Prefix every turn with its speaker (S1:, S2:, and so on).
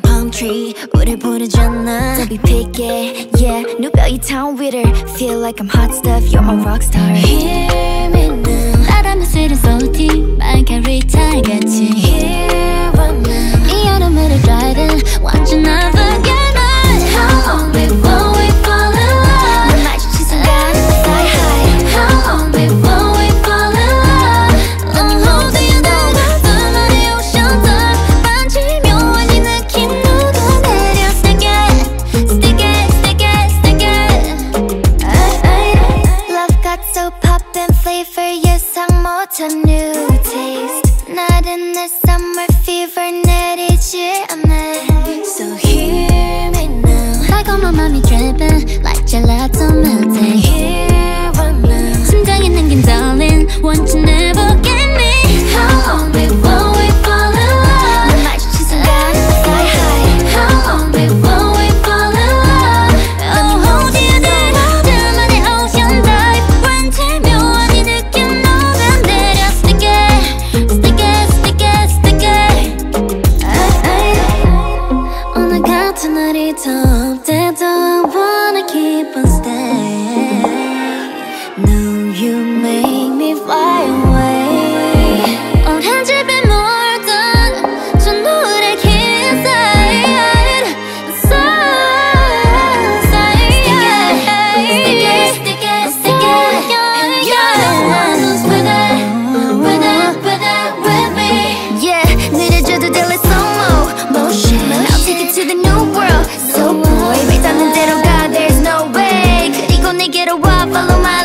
S1: palm tree 우릴 부르잖아. Don't
S2: be picky, yeah. 누벼이 town with her? Feel like I'm hot stuff, you're my rock star.
S1: Hear me now. 바람에 쓰는 솔티 My carry 타같이. Let me dreamin, like gelato melting. got tonight, it's up. Dead, I wanna keep on staying. follow my